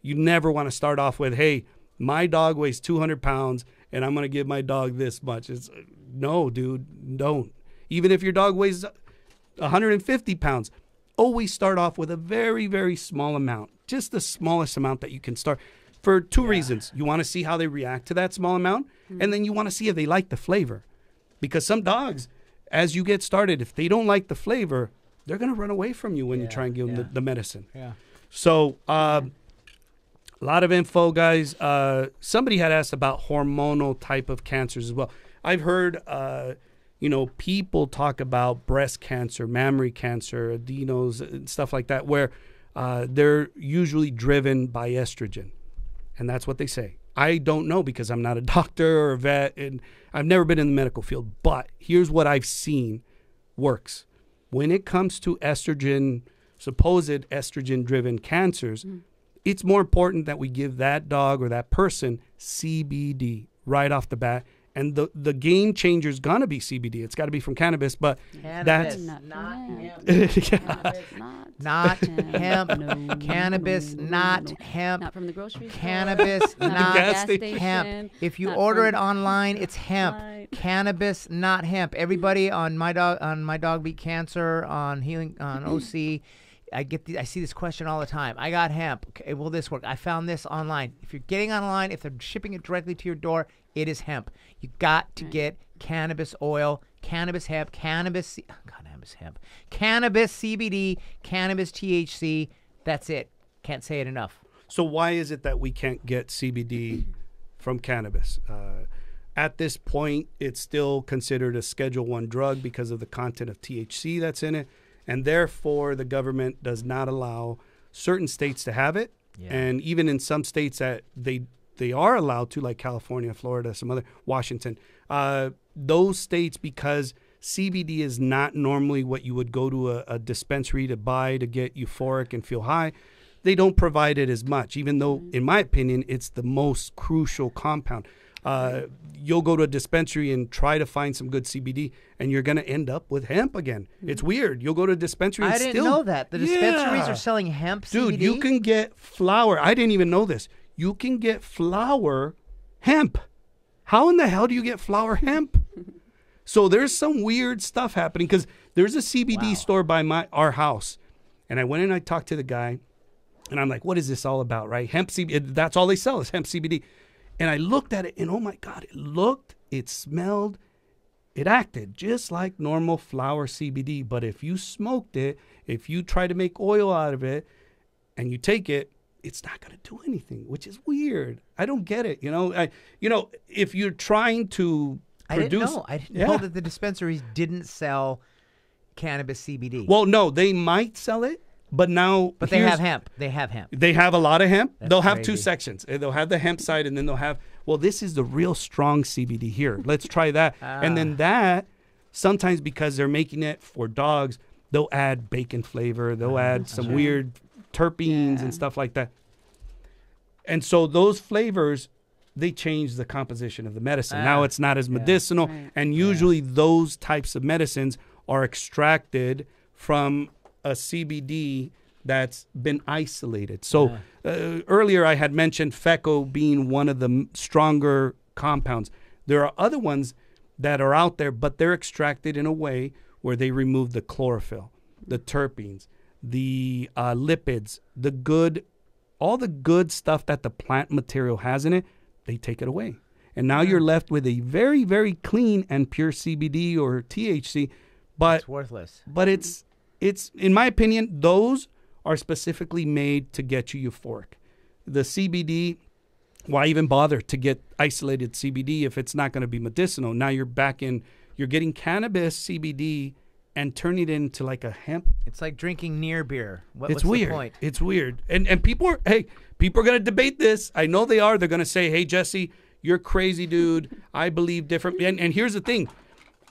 You never want to start off with, "Hey, my dog weighs 200 pounds and I'm going to give my dog this much." It's no, dude, don't. Even if your dog weighs 150 pounds, always start off with a very, very small amount just the smallest amount that you can start for two yeah. reasons. You want to see how they react to that small amount, mm-hmm. and then you want to see if they like the flavor. Because some dogs, as you get started, if they don't like the flavor, they're going to run away from you when yeah. you try and give them the, the, medicine.
Yeah.
So, uh, a lot of info, guys. Uh, somebody had asked about hormonal type of cancers as well. I've heard, uh, you know, people talk about breast cancer, mammary cancer, adenomas, and stuff like that, where uh, they're usually driven by estrogen. And that's what they say. I don't know because I'm not a <laughs> doctor or a vet and I've never been in the medical field. But here's what I've seen works. When it comes to estrogen, supposed estrogen driven cancers, mm. It's more important that we give that dog or that person CBD right off the bat and the the game changer is gonna be CBD. It's got to be from cannabis, but
cannabis,
that's
not, not <laughs> hemp. not hemp. No, cannabis, no, not no. hemp.
Not from the grocery
store. Cannabis, <laughs> not
gas station,
hemp. If you order it online, it's hemp. Right. Cannabis, not hemp. Everybody on my dog on my dog beat cancer on healing on OC. I get the, I see this question all the time. I got hemp. Okay, will this work? I found this online. If you're getting online, if they're shipping it directly to your door, it is hemp. You got to get cannabis oil, cannabis hemp, cannabis cannabis hemp, cannabis CBD, cannabis THC. That's it. Can't say it enough.
So why is it that we can't get CBD <clears throat> from cannabis? Uh, at this point, it's still considered a Schedule One drug because of the content of THC that's in it, and therefore the government does not allow certain states to have it. Yeah. And even in some states that they they are allowed to, like California, Florida, some other Washington. Uh, those states, because CBD is not normally what you would go to a, a, dispensary to buy to get euphoric and feel high. They don't provide it as much, even though, in my opinion, it's the most crucial compound. Uh, you'll go to a dispensary and try to find some good CBD, and you're going to end up with hemp again. It's mm. weird. You'll go to a dispensary. I
didn't
still,
know that the dispensaries yeah. are selling hemp.
Dude,
CBD?
you can get flower. I didn't even know this you can get flower hemp. How in the hell do you get flower hemp? <laughs> so there's some weird stuff happening because there's a CBD wow. store by my our house, and I went and I talked to the guy, and I'm like, "What is this all about?" Right? Hemp CBD. That's all they sell is hemp CBD. And I looked at it, and oh my god, it looked, it smelled, it acted just like normal flower CBD. But if you smoked it, if you try to make oil out of it, and you take it, it's not going to do anything, which is weird. I don't get it. You know, I, you know, if you're trying to
I
produce,
didn't know. I didn't yeah. know that the dispensaries didn't sell cannabis CBD.
Well, no, they might sell it, but now,
but they have hemp. They have hemp.
They have a lot of hemp. That's they'll have crazy. two sections. They'll have the hemp side, and then they'll have. Well, this is the real strong CBD here. Let's try that, ah. and then that. Sometimes because they're making it for dogs, they'll add bacon flavor. They'll ah, add some weird terpenes yeah. and stuff like that. And so those flavors they change the composition of the medicine. Ah, now it's not as medicinal, yeah, right. and usually yeah. those types of medicines are extracted from a CBD that's been isolated. So yeah. uh, earlier I had mentioned FECO being one of the stronger compounds. There are other ones that are out there, but they're extracted in a way where they remove the chlorophyll, the terpenes, the uh, lipids, the good all the good stuff that the plant material has in it, they take it away. And now you're left with a very, very clean and pure CBD or THC. But
It's worthless.
but it's it's in my opinion those are specifically made to get you euphoric. The cbd why even bother to get isolated cbd if it's not going to be medicinal? Now you're back in you're getting cannabis cbd and turning it into like a hemp?
It's like drinking near beer. What,
it's
what's
weird.
the point?
it's weird. And and people are hey people are going to debate this. I know they are. They're going to say hey jesse you're crazy dude. I believe different and, and here's the thing.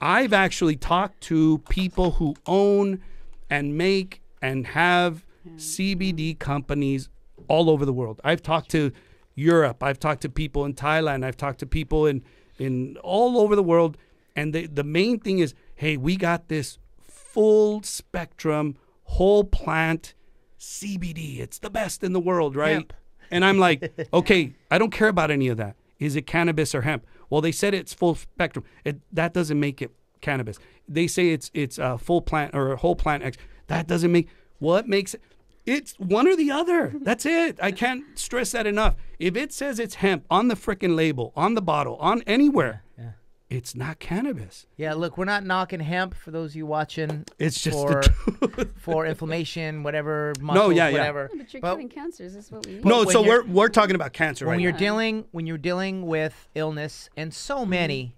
I've actually talked to people who own and make and have CBD companies all over the world. I've talked to Europe. I've talked to people in Thailand. I've talked to people in in all over the world. And the the main thing is, hey, we got this full spectrum, whole plant CBD. It's the best in the world, right?
Hemp.
And I'm like, <laughs> okay, I don't care about any of that. Is it cannabis or hemp? Well, they said it's full spectrum. It, that doesn't make it cannabis. They say it's it's a full plant or a whole plant X. That doesn't make what makes it. It's one or the other. That's it. I can't stress that enough. If it says it's hemp on the frickin' label, on the bottle, on anywhere,
Yeah.
it's not cannabis.
Yeah, look, we're not knocking hemp for those of you watching.
It's just
for
the <laughs> truth.
for inflammation, whatever, muscles,
yeah, yeah.
whatever.
Yeah, but you're
But
killing cancers. That's what we need.
no, so we're we're talking about cancer
when
right
you're
now.
dealing when you're dealing with illness and so many,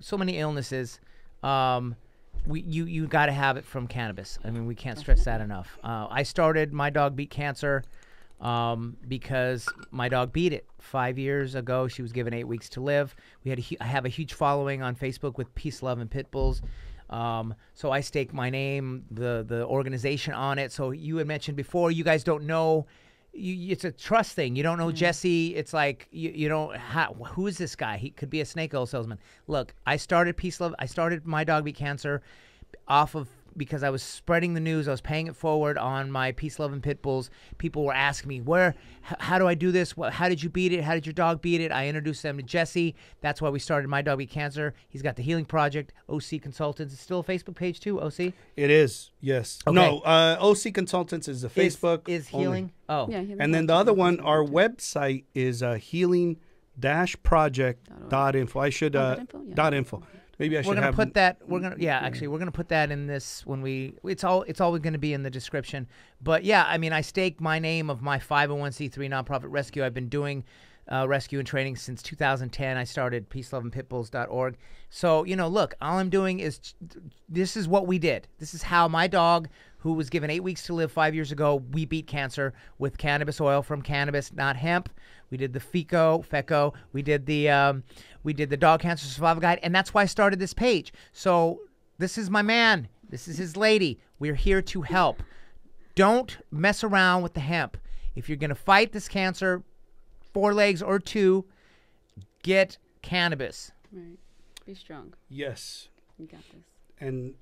so many illnesses, um, we you you got to have it from cannabis. I mean, we can't stress that enough. Uh, I started my dog beat cancer um, because my dog beat it five years ago. She was given eight weeks to live. We had a, hu- I have a huge following on Facebook with Peace, Love, and Pit Bulls. Um, so I stake my name, the the organization on it. So you had mentioned before, you guys don't know. You, it's a trust thing. You don't know mm. Jesse. It's like you, you don't. Ha, who is this guy? He could be a snake oil salesman. Look, I started Peace Love. I started my dog beat cancer off of because I was spreading the news. I was paying it forward on my Peace, Love, and Pit Bulls. People were asking me, "Where? H- how do I do this? What, how did you beat it? How did your dog beat it?" I introduced them to Jesse. That's why we started my dog beat cancer. He's got the Healing Project, OC Consultants. It's still a Facebook page too. OC
It is yes.
Okay.
No, uh, OC Consultants is the
Is-
Facebook
is,
only.
healing. Oh,
Yeah, healing
And then the other one, our
good.
website is uh, healing dash project dot info. I should
Oh,
uh,
dot info? Yeah.
dot info. Maybe I should
we're gonna
have
put that. We're gonna yeah. Actually, we're gonna put that in this when we. It's all. It's always going to be in the description. But yeah, I mean, I stake my name of my 501c3 nonprofit rescue. I've been doing uh, rescue and training since 2010. I started peaceloveandpitbulls.org. So you know, look, all I'm doing is this is what we did. This is how my dog, who was given eight weeks to live five years ago, we beat cancer with cannabis oil from cannabis, not hemp. We did the FECO, FECO. We did the um, we did the dog cancer survival guide, and that's why I started this page. So this is my man. This is his lady. We're here to help. Don't mess around with the hemp. If you're gonna fight this cancer, four legs or two, get cannabis.
Right. Be strong.
yes.
You got this.
And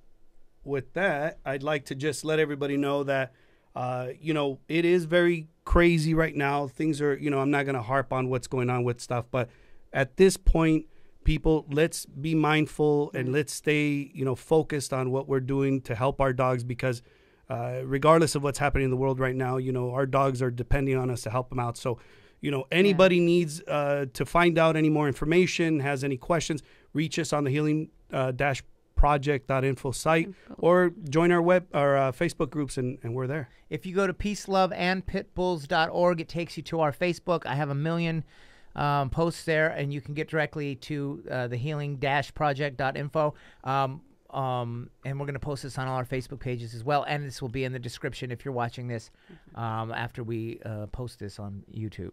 with that, I'd like to just let everybody know that, uh, you know, it is very crazy right now. Things are, you know, I'm not going to harp on what's going on with stuff, but at this point, people, let's be mindful and let's stay, you know, focused on what we're doing to help our dogs because. Uh, regardless of what's happening in the world right now, you know, our dogs are depending on us to help them out. So, you know, anybody needs uh, to find out any more information, has any questions, reach us on the healing uh, dash project.info site or join our web our uh, Facebook groups and, and we're there.
If you go to peaceloveandpitbulls.org, it takes you to our Facebook. I have a million um, posts there, and you can get directly to uh, the Healing Dash Project.Info, Um, um, and we're going to post this on all our Facebook pages as well. And this will be in the description if you're watching this um, after we uh, post this on YouTube.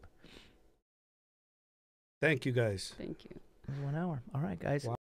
Thank you guys.
Thank you.
One hour. All right, guys.